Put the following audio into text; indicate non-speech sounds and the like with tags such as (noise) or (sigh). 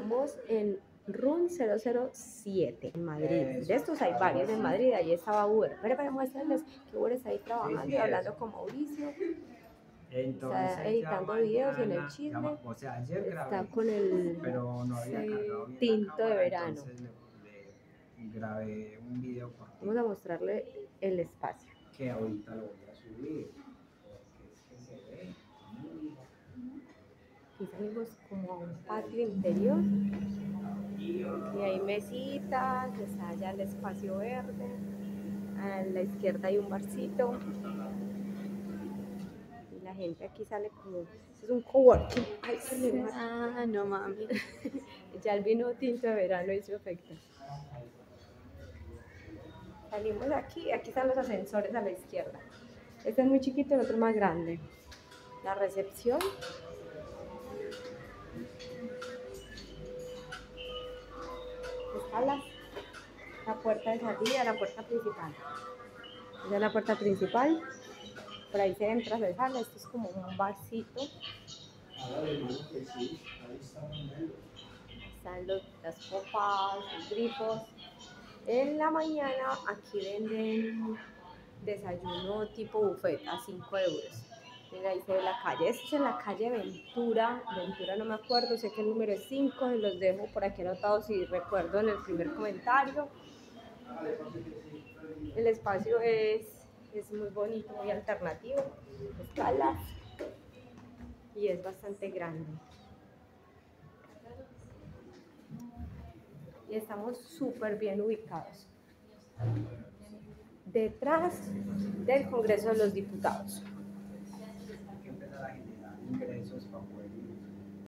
Estamos en RUN 007 en Madrid. De estos hay varios en Madrid, ahí estaba Uber. Pero para mostrarles que Uber está ahí trabajando hablando con Mauricio. Entonces, está editando videos en el chisme o sea, ayer grabé, Está con el... pero no había bien tinto de cámara, verano. entonces le- le grabé un video cortito Vamos a mostrarle el espacio. que ahorita lo voy a subir. Porque es que se ve muy Salimos como a un patio interior y hay mesitas, está allá el espacio verde, a la izquierda hay un barcito y la gente aquí sale como, es un coworking, Ay. Ah, no mami. (laughs) ya el vino tinto de verano hizo efecto. Salimos aquí, aquí están los ascensores a la izquierda. Este es muy chiquito, el otro más grande. La recepción. Está la, puerta de salida, la puerta principal. Esa es la puerta principal. Por ahí se entra, se sale. Esto es como un vasito. Están los- las copas, los grifos. En la mañana aquí venden desayuno tipo buffet a 5 euros. Mira, se ve la calle. Esta es en la calle Ventura. Ventura no me acuerdo, sé que el número es 5. Los dejo por aquí anotados si recuerdo en el primer comentario. El espacio es, es muy bonito, muy alternativo. Escalas. Y es bastante grande. y estamos súper bien ubicados. Detrás del Congreso de los Diputados.